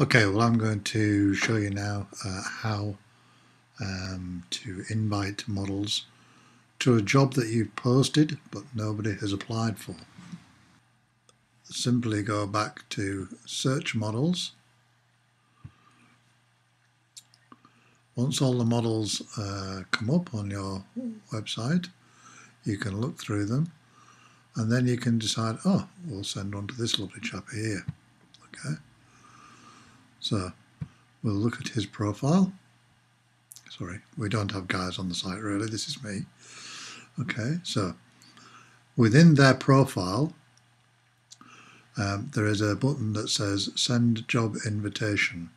Okay, well I'm going to show you now uh, how um, to invite models to a job that you've posted but nobody has applied for. Simply go back to search models. Once all the models uh, come up on your website you can look through them and then you can decide, oh, we'll send one to this lovely chap here. Okay. So we'll look at his profile. Sorry, we don't have guys on the site really, this is me. Okay, so within their profile, um, there is a button that says send job invitation.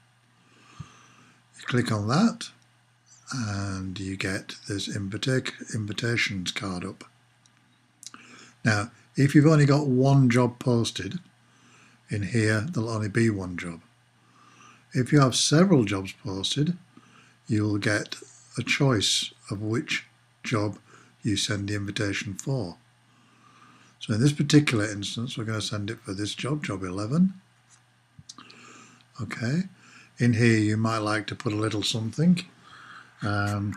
You click on that and you get this invita invitations card up. Now, if you've only got one job posted, in here there'll only be one job. If you have several jobs posted, you will get a choice of which job you send the invitation for. So in this particular instance, we're going to send it for this job, job 11. Okay. In here, you might like to put a little something. Um,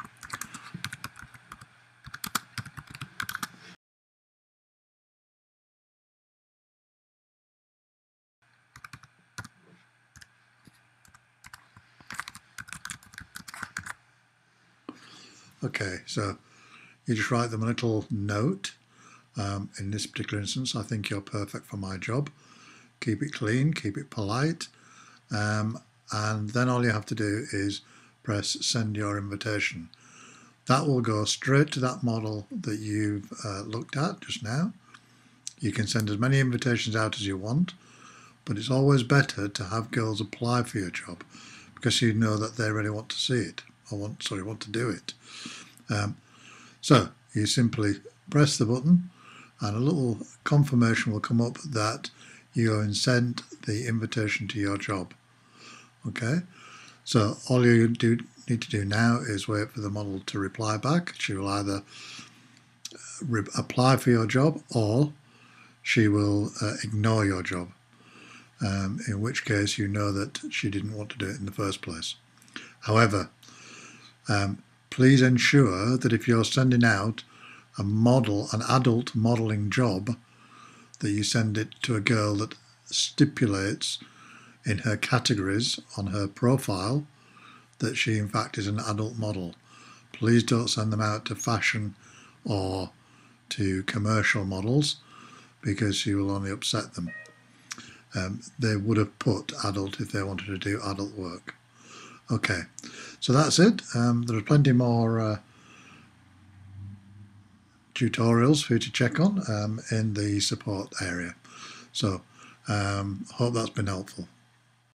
Okay, so you just write them a little note. Um, in this particular instance, I think you're perfect for my job. Keep it clean, keep it polite, um, and then all you have to do is press send your invitation. That will go straight to that model that you've uh, looked at just now. You can send as many invitations out as you want, but it's always better to have girls apply for your job because you know that they really want to see it or want, sorry, want to do it. Um, so you simply press the button and a little confirmation will come up that you have sent the invitation to your job. Okay, so all you do, need to do now is wait for the model to reply back. She will either uh, apply for your job or she will uh, ignore your job, um, in which case you know that she didn't want to do it in the first place. However, um, please ensure that if you're sending out a model, an adult modeling job, that you send it to a girl that stipulates in her categories on her profile that she in fact is an adult model. Please don't send them out to fashion or to commercial models because you will only upset them. Um, they would have put adult if they wanted to do adult work. Okay, so that's it. Um, there are plenty more uh, tutorials for you to check on um, in the support area. So um, hope that's been helpful.